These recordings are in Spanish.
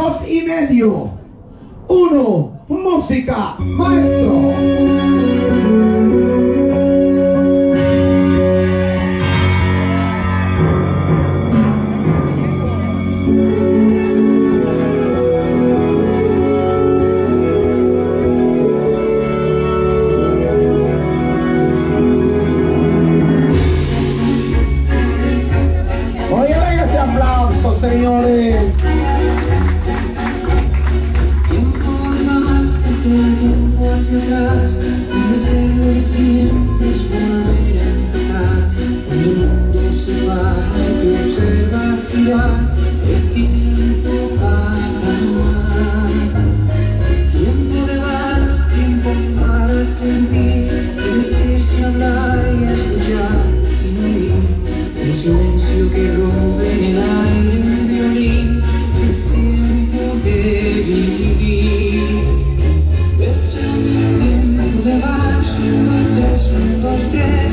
dos y medio. Uno, música, maestro. Observa girar, es tiempo para amar. Tiempo de más, tiempo para sentir, y decir sin hablar y escuchar sin oír. Un silencio que rompe en el aire un violín, es tiempo de vivir. Bésame tiempo de vals, un, dos, tres, un, dos, tres,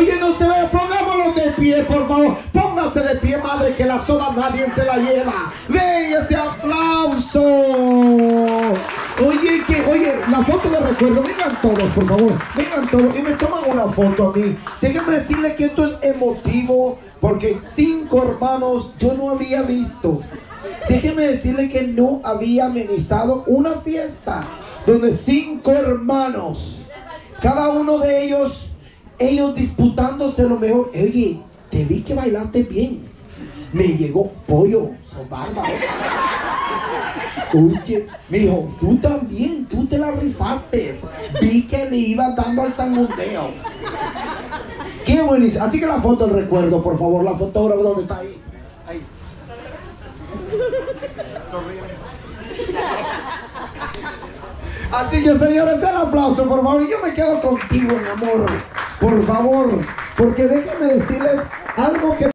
¡Wow! Oye, no se ve, pongámonos de pie, por favor. Póngase de pie, madre, que la soda nadie se la lleva. ¡Ven ese aplauso! Oye, que, oye, la foto de recuerdo, vengan todos, por favor, vengan todos y me toman una foto a mí. Déjenme decirle que esto es emotivo, porque cinco hermanos yo no había visto. Déjeme decirle que no había amenizado una fiesta donde cinco hermanos, cada uno de ellos, ellos disputándose lo mejor. Oye, te vi que bailaste bien. Me llegó pollo, son bárbaro. Oye, me dijo, tú también, tú te la rifaste. Vi que le ibas dando al sangundeo. Qué buenísimo. Así que la foto del recuerdo, por favor, la fotógrafa, ¿dónde está ahí? Ahí. Así que señores, el aplauso, por favor. Yo me quedo contigo, mi amor. Por favor. Porque déjenme decirles algo que